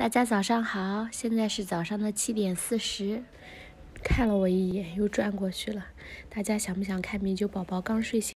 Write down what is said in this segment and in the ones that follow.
大家早上好，现在是早上的七点四十。看了我一眼，又转过去了。大家想不想看米酒宝宝刚睡醒？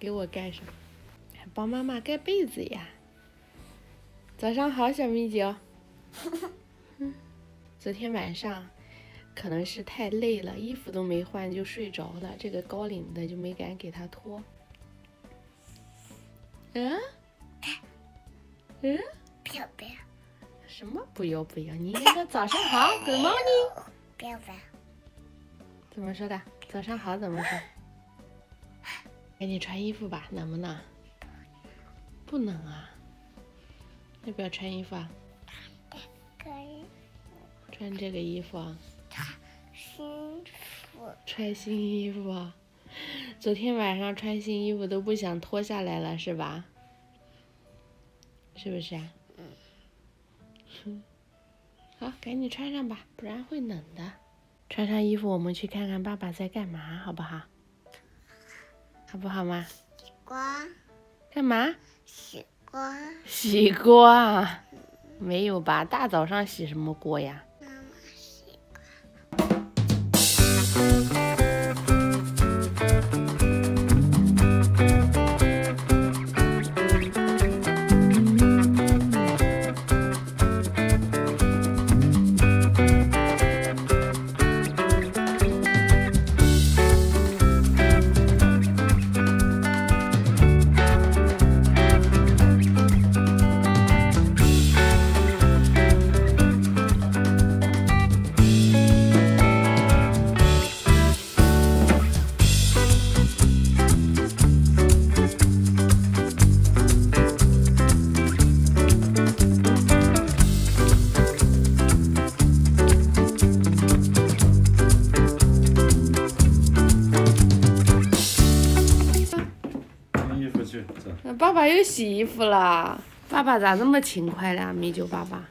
给我盖上，还帮妈妈盖被子呀。早上好，小米酒。嗯，昨天晚上可能是太累了，衣服都没换就睡着了，这个高领的就没敢给他脱。嗯？嗯？不要不要什么不要不要？你应该说早上好，Good morning。不要不要，怎么说的？早上好怎么说？赶紧穿衣服吧，冷不冷？不冷啊。要不要穿衣服啊？可以穿这个衣服啊？幸福。穿新衣服啊？昨天晚上穿新衣服都不想脱下来了，是吧？是不是啊？嗯。好，赶紧穿上吧，不然会冷的。穿上衣服，我们去看看爸爸在干嘛，好不好？好不好嘛？瓜干嘛？洗锅，洗锅啊？没有吧？大早上洗什么锅呀？爸爸又洗衣服了。爸爸咋这么勤快呢？米酒爸爸，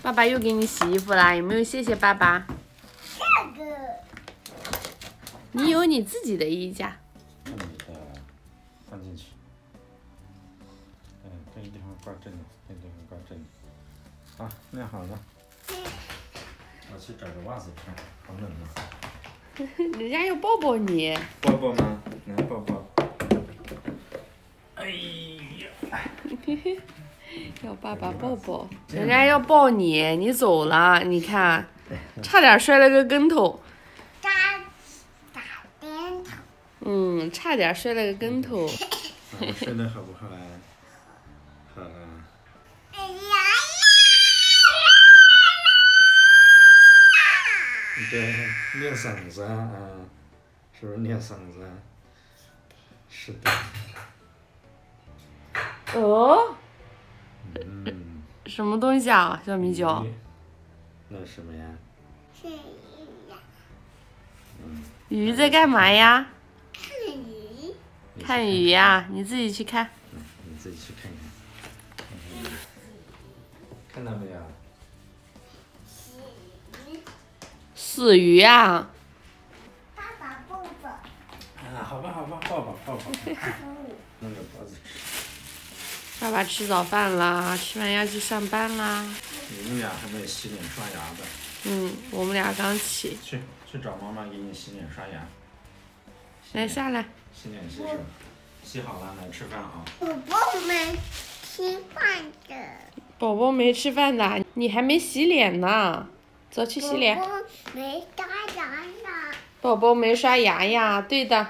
爸爸又给你洗衣服啦，有没有谢谢爸爸？这个你有你自己的衣架。那你再放进去。嗯，这个地方挂正的，这个地方挂正的。好，晾好了。我去找个袜子穿，好冷啊！人家要抱抱你。抱抱吗？来抱抱。哎呀，要爸爸抱抱，人家要抱你，你走了，你看，差点摔了个跟头，打打跟头，嗯，差点摔了个跟头。我摔得好不好啊？好啊。对，练嗓子啊，是不是练嗓子？是的。哦，嗯。什么东西啊，小米酒？那是什么呀？是鱼呀，嗯。鱼在干嘛呀？看鱼，看鱼呀、你自己去看。嗯，你自己去看看。看看到没有？鱼，死鱼呀、爸爸抱抱，啊，好吧，好吧，抱抱抱抱，弄个包子吃。爸爸吃早饭啦，吃完要去上班啦。你们俩还没有洗脸刷牙的，嗯，我们俩刚起，去去找妈妈给你洗脸刷牙。来下来。洗脸洗手，洗好了来吃饭啊。宝宝没吃饭的，宝宝没吃饭呢，你还没洗脸呢，走去洗脸宝。宝没刷牙呢，宝宝没刷牙呀，对的。